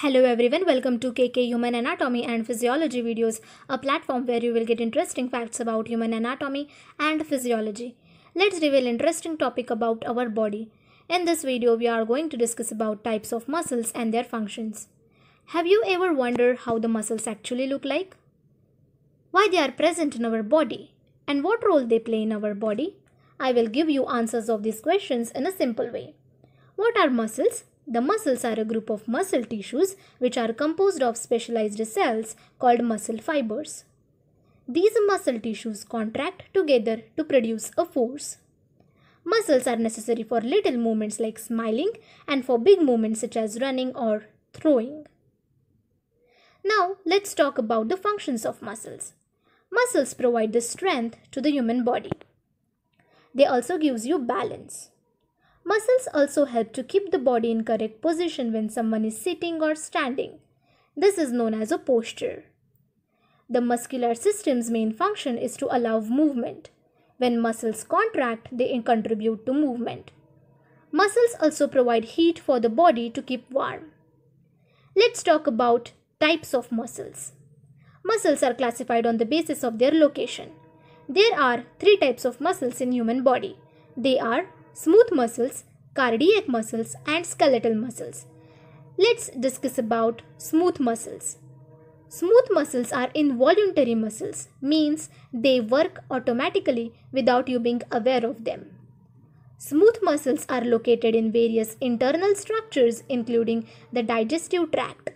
Hello everyone, welcome to KK Human Anatomy and Physiology videos, a platform where you will get interesting facts about human anatomy and physiology. Let's reveal interesting topic about our body. In this video, we are going to discuss about types of muscles and their functions. Have you ever wondered how the muscles actually look like? Why they are present in our body? And what role they play in our body? I will give you answers of these questions in a simple way. What are muscles? The muscles are a group of muscle tissues which are composed of specialized cells called muscle fibers. These muscle tissues contract together to produce a force. Muscles are necessary for little movements like smiling and for big movements such as running or throwing. Now let's talk about the functions of muscles. Muscles provide the strength to the human body. They also gives you balance. Muscles also help to keep the body in correct position when someone is sitting or standing. This is known as a posture. The muscular system's main function is to allow movement. When muscles contract, they contribute to movement. Muscles also provide heat for the body to keep warm. Let's talk about types of muscles. Muscles are classified on the basis of their location. There are three types of muscles in human body. They are smooth muscles, cardiac muscles and skeletal muscles. Let's discuss about smooth muscles. Smooth muscles are involuntary muscles, means they work automatically without you being aware of them. Smooth muscles are located in various internal structures including the digestive tract.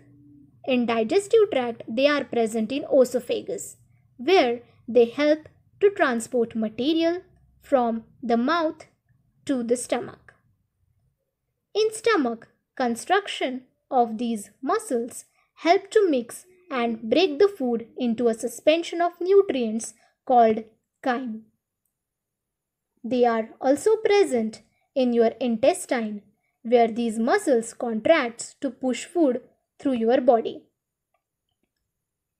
In digestive tract, they are present in esophagus, where they help to transport material from the mouth to the stomach. In stomach, contraction of these muscles help to mix and break the food into a suspension of nutrients called chyme. They are also present in your intestine where these muscles contracts to push food through your body.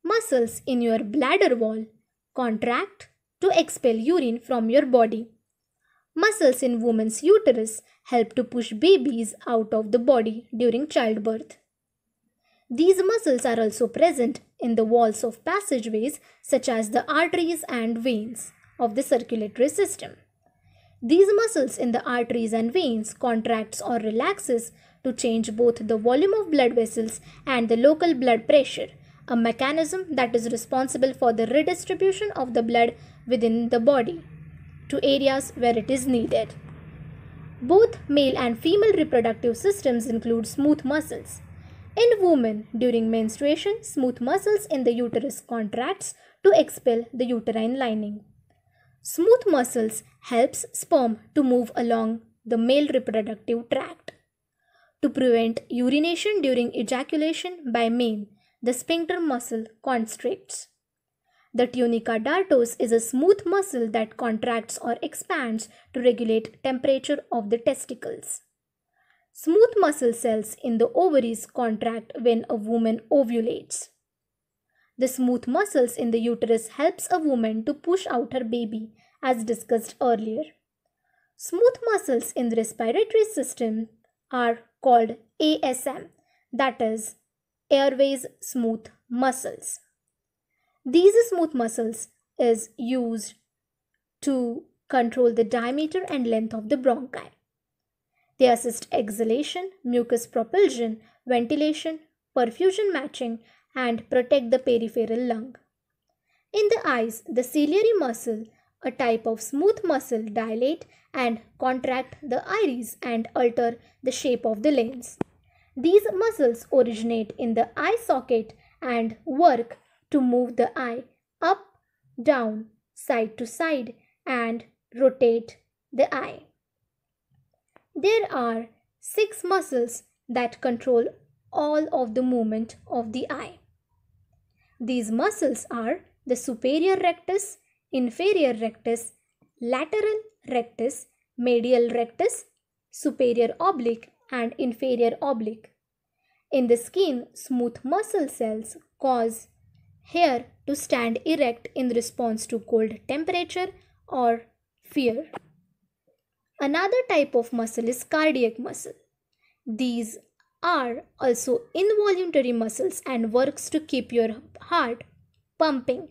Muscles in your bladder wall contract to expel urine from your body. Muscles in woman's uterus help to push babies out of the body during childbirth. These muscles are also present in the walls of passageways such as the arteries and veins of the circulatory system. These muscles in the arteries and veins contracts or relaxes to change both the volume of blood vessels and the local blood pressure, a mechanism that is responsible for the redistribution of the blood within the body to areas where it is needed. Both male and female reproductive systems include smooth muscles. In women, during menstruation, smooth muscles in the uterus contracts to expel the uterine lining. Smooth muscles helps sperm to move along the male reproductive tract. To prevent urination during ejaculation by men, the sphincter muscle constricts. The tunica dartos is a smooth muscle that contracts or expands to regulate temperature of the testicles. Smooth muscle cells in the ovaries contract when a woman ovulates. The smooth muscles in the uterus helps a woman to push out her baby as discussed earlier. Smooth muscles in the respiratory system are called ASM that is airways smooth muscles. These smooth muscles is used to control the diameter and length of the bronchi. They assist exhalation, mucus propulsion, ventilation, perfusion matching and protect the peripheral lung. In the eyes, the ciliary muscle, a type of smooth muscle, dilate and contract the iris and alter the shape of the lens. These muscles originate in the eye socket and work to move the eye up, down, side to side and rotate the eye. There are six muscles that control all of the movement of the eye. These muscles are the superior rectus, inferior rectus, lateral rectus, medial rectus, superior oblique and inferior oblique. In the skin, smooth muscle cells cause hair to stand erect in response to cold temperature or fear. Another type of muscle is cardiac muscle. These are also involuntary muscles and works to keep your heart pumping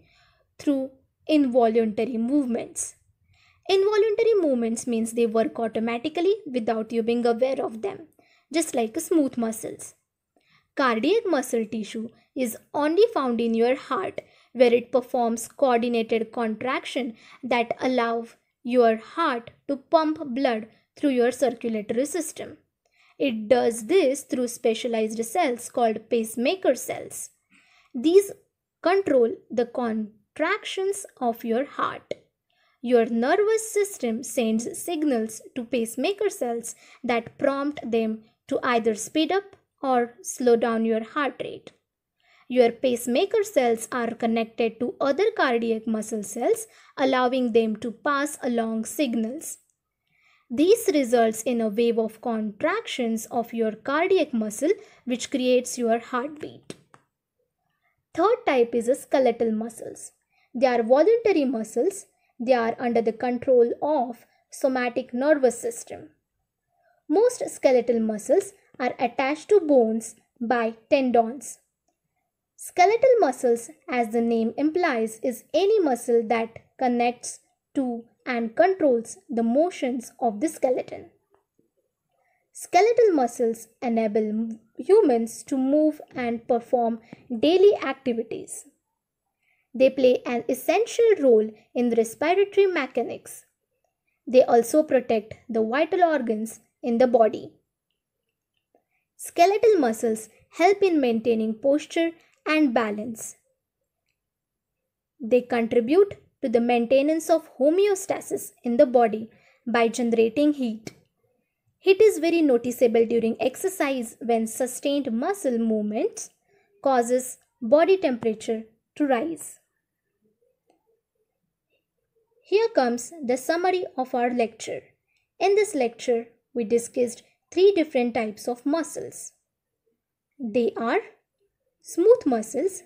through involuntary movements. Involuntary movements means they work automatically without you being aware of them, just like smooth muscles. Cardiac muscle tissue is only found in your heart where it performs coordinated contraction that allow your heart to pump blood through your circulatory system. It does this through specialized cells called pacemaker cells. These control the contractions of your heart. Your nervous system sends signals to pacemaker cells that prompt them to either speed up or slow down your heart rate. Your pacemaker cells are connected to other cardiac muscle cells, allowing them to pass along signals. This results in a wave of contractions of your cardiac muscle, which creates your heartbeat. Third type is skeletal muscles. They are voluntary muscles. They are under the control of somatic nervous system. Most skeletal muscles are attached to bones by tendons. Skeletal muscles, as the name implies, is any muscle that connects to and controls the motions of the skeleton. Skeletal muscles enable humans to move and perform daily activities. They play an essential role in respiratory mechanics. They also protect the vital organs in the body. Skeletal muscles help in maintaining posture and balance. They contribute to the maintenance of homeostasis in the body by generating heat. Heat is very noticeable during exercise when sustained muscle movements causes body temperature to rise. Here comes the summary of our lecture. In this lecture, we discussed three different types of muscles. They are smooth muscles,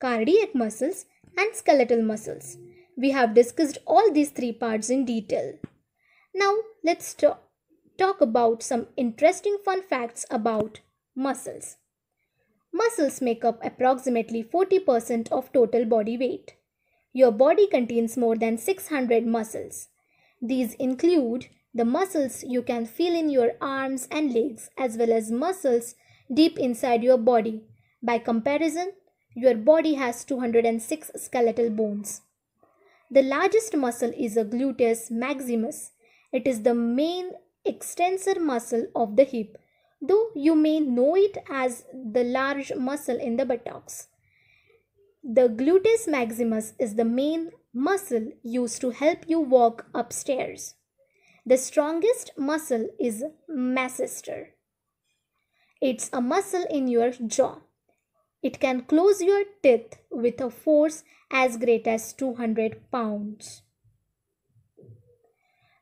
cardiac muscles, and skeletal muscles. We have discussed all these three parts in detail. Now let's talk about some interesting fun facts about muscles. Muscles make up approximately 40% of total body weight. Your body contains more than 600 muscles. These include the muscles you can feel in your arms and legs as well as muscles deep inside your body by comparison, your body has 206 skeletal bones. The largest muscle is a gluteus maximus. It is the main extensor muscle of the hip, though you may know it as the large muscle in the buttocks. The gluteus maximus is the main muscle used to help you walk upstairs. The strongest muscle is masseter. It's a muscle in your jaw. It can close your teeth with a force as great as 200 pounds.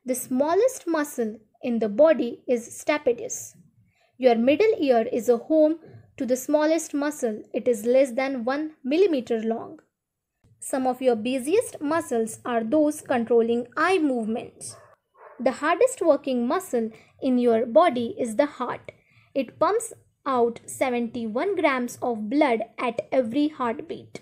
The smallest muscle in the body is stapedius. Your middle ear is a home to the smallest muscle. It is less than 1 millimeter long. Some of your busiest muscles are those controlling eye movements. The hardest working muscle in your body is the heart. It pumps out 71 grams of blood at every heartbeat.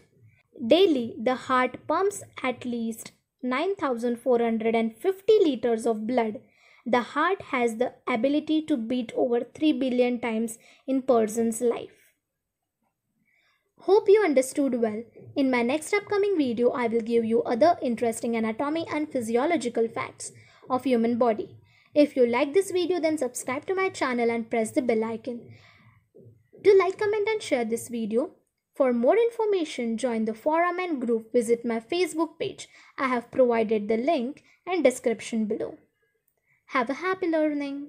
Daily, the heart pumps at least 9450 liters of blood. The heart has the ability to beat over 3 billion times in person's life. Hope you understood well. In my next upcoming video, I will give you other interesting anatomy and physiological facts of human body. If you like this video, then subscribe to my channel and press the bell icon. Do like, comment and share this video. For more information, join the forum and group. Visit my Facebook page. I have provided the link and description below. Have a happy learning.